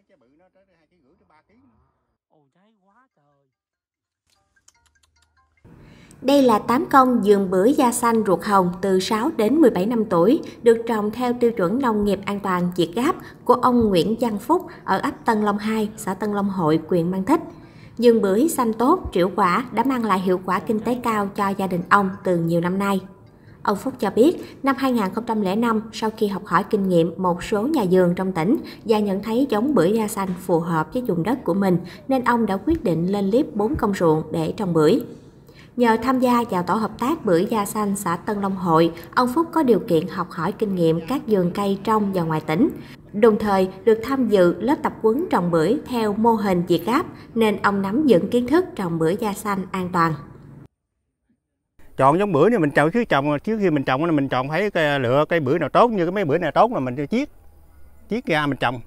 mấy trái bự nó tới hai ký rưỡi tới ba ký ồ cháy quá trời Đây là 8 con dường bưởi da xanh ruột hồng từ 6 đến 17 năm tuổi, được trồng theo tiêu chuẩn nông nghiệp an toàn Việt Gáp của ông Nguyễn Văn Phúc ở ấp Tân Long 2, xã Tân Long Hội, huyện Mang Thích. Dường bưởi xanh tốt, triệu quả đã mang lại hiệu quả kinh tế cao cho gia đình ông từ nhiều năm nay. Ông Phúc cho biết, năm 2005, sau khi học hỏi kinh nghiệm một số nhà vườn trong tỉnh và nhận thấy giống bưởi da xanh phù hợp với vùng đất của mình, nên ông đã quyết định lên clip 4 công ruộng để trồng bưởi. Nhờ tham gia vào tổ hợp tác bưởi da xanh xã Tân Long Hội, ông Phúc có điều kiện học hỏi kinh nghiệm các vườn cây trong và ngoài tỉnh. Đồng thời được tham dự lớp tập huấn trồng bưởi theo mô hình Việt Gáp nên ông nắm vững kiến thức trồng bưởi da xanh an toàn chọn giống bưởi này mình trồng trước trồng trước khi mình trồng là mình chọn thấy cái lựa cây bưởi nào tốt như cái mấy bưởi nào tốt là mình cho chiết chiết ra mình trồng.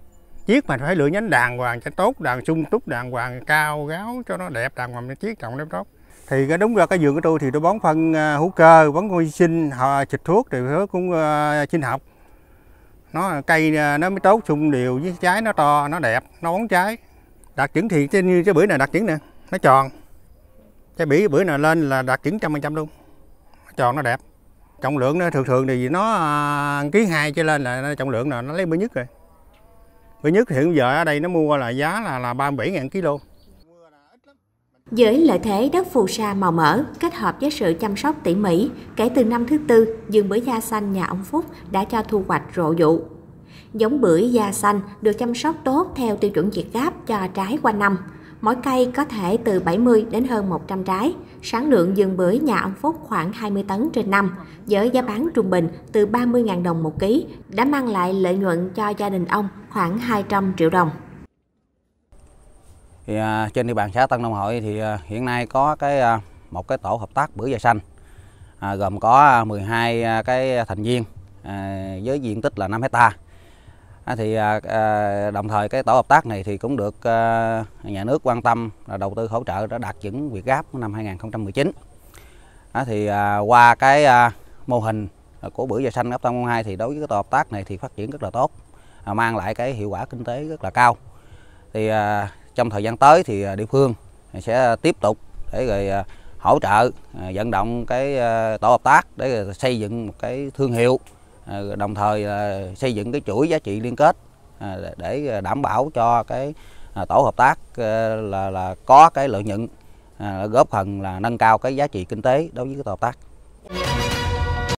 Chiết mà phải lựa nhánh đàng hoàng cho tốt đàng sung túc đàng hoàng cao gáo cho nó đẹp đàng hoàng mình chiết trồng nó tốt. Thì cái đúng ra cái vườn của tôi thì tôi bón phân à, hữu cơ bón vi sinh họ xịt thuốc thì cũng uh, sinh học. Nó cây à, nó mới tốt sung đều với trái nó to nó đẹp nó bóng trái. Đạt chuẩn thì trên như cái bưởi này đạt chuẩn nè nó tròn. Cái bỉ bưởi này lên là đạt chuẩn trăm phần trăm luôn tròn nó đẹp trọng lượng nó thường thường thì nó à, ký hai trở lên là nó trọng lượng là nó lấy bữa nhất rồi bữa nhất hiện giờ ở đây nó mua là giá là là 37 000 kg Với lợi thế đất phù sa màu mỡ, kết hợp với sự chăm sóc tỉ mỉ, kể từ năm thứ tư, vườn bưởi da xanh nhà ông Phúc đã cho thu hoạch rộ vụ. Giống bưởi da xanh được chăm sóc tốt theo tiêu chuẩn Việt Gáp cho trái quanh năm. Mỗi cây có thể từ 70 đến hơn 100 trái. Sản lượng vườn bưởi nhà ông Phúc khoảng 20 tấn trên năm, với giá bán trung bình từ 30.000 đồng một ký, đã mang lại lợi nhuận cho gia đình ông khoảng 200 triệu đồng. Thì à, trên địa bàn xã Tân Long Hội thì à, hiện nay có cái à, một cái tổ hợp tác bưởi da xanh à, gồm có à, 12 à, cái thành viên à, với diện tích là 5 hectare À, thì à, à, đồng thời cái tổ hợp tác này thì cũng được à, nhà nước quan tâm là đầu tư hỗ trợ đã đạt chuẩn Việt Gáp năm 2019. À, thì à, qua cái à, mô hình của bưởi da xanh ấp Tân Quân 2 thì đối với cái tổ hợp tác này thì phát triển rất là tốt, à, mang lại cái hiệu quả kinh tế rất là cao. Thì à, trong thời gian tới thì à, địa phương sẽ tiếp tục để rồi à, hỗ trợ à, vận động cái à, tổ hợp tác để xây dựng một cái thương hiệu Ờ, đồng thời xây dựng cái chuỗi giá trị liên kết à, để đảm bảo cho cái à, tổ hợp tác ờ, là là có cái lợi nhuận à, góp phần là nâng cao cái giá trị kinh tế đối với cái tổ hợp tác.